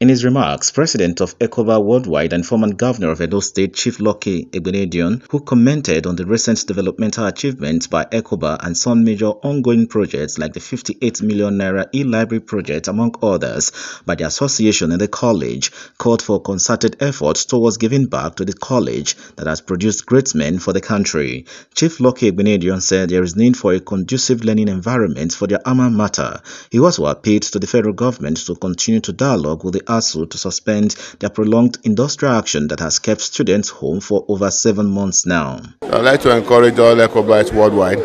In his remarks, President of ECOBA Worldwide and former Governor of Edo State, Chief Lucky Igbinedion, who commented on the recent developmental achievements by ECOBA and some major ongoing projects like the 58 million naira e-library project, among others, by the association and the college, called for concerted efforts towards giving back to the college that has produced great men for the country. Chief Lucky Igbinedion said there is need for a conducive learning environment for their alma mater. He also appealed to the federal government to continue to dialogue with the ASUU to suspend their prolonged industrial action that has kept students home for over seven months now. I'd like to encourage all Ecobites worldwide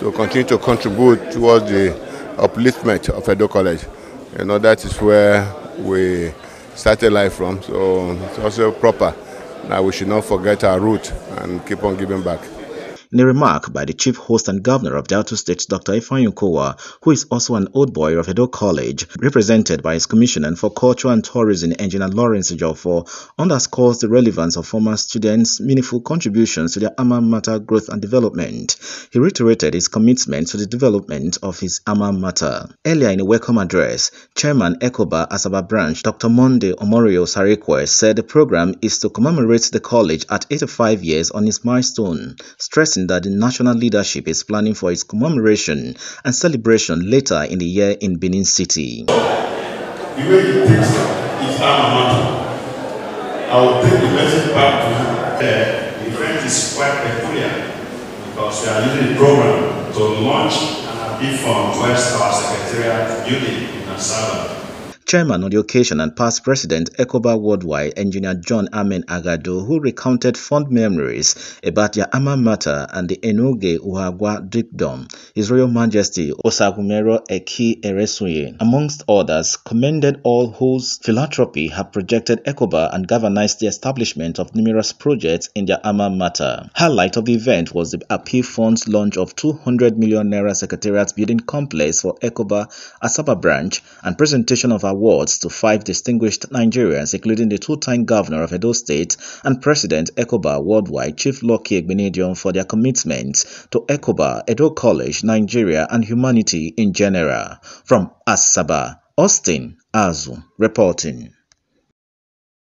to continue to contribute towards the upliftment of Edo College. You know, that is where we started life from, so it's also proper that we should not forget our root and keep on giving back. In a remark by the chief host and governor of Delta State, Dr. Ifeanyi who is also an old boy of Edo College, represented by his commissioner for culture and tourism, Engineer Lawrence Ejiofor, underscores the relevance of former students' meaningful contributions to their alma mater growth and development. He reiterated his commitment to the development of his alma mater. Earlier in a welcome address, Chairman ECOBA Asaba Branch, Dr. Monde Omorio Sarekwe, said the program is to commemorate the college at 85 years on its milestone, stressing that the national leadership is planning for its commemoration and celebration later in the year in Benin City. The way he takes his I will take the message back to him. Uh, the French is quite peculiar because we are using the program to launch an appeal from West our Secretariat building in Asaba. Chairman on the occasion and past President ECOBA Worldwide, Engineer John Amen Agado, who recounted fond memories about their alma mater and the Enoge Uhagwa Dukedom, His Royal Majesty Osagumero Eki Eresuye, amongst others, commended all whose philanthropy have projected ECOBA and galvanized the establishment of numerous projects in their alma mater. Highlight of the event was the appeal funds launch of 200 million naira Secretariat building complex for ECOBA Asaba branch and presentation of our awards to five distinguished Nigerians, including the two-time governor of Edo State and President ECOBA Worldwide, Chief Lucky Igbinedion, for their commitment to ECOBA, Edo College, Nigeria, and humanity in general. From Asaba, Austin Azu, reporting.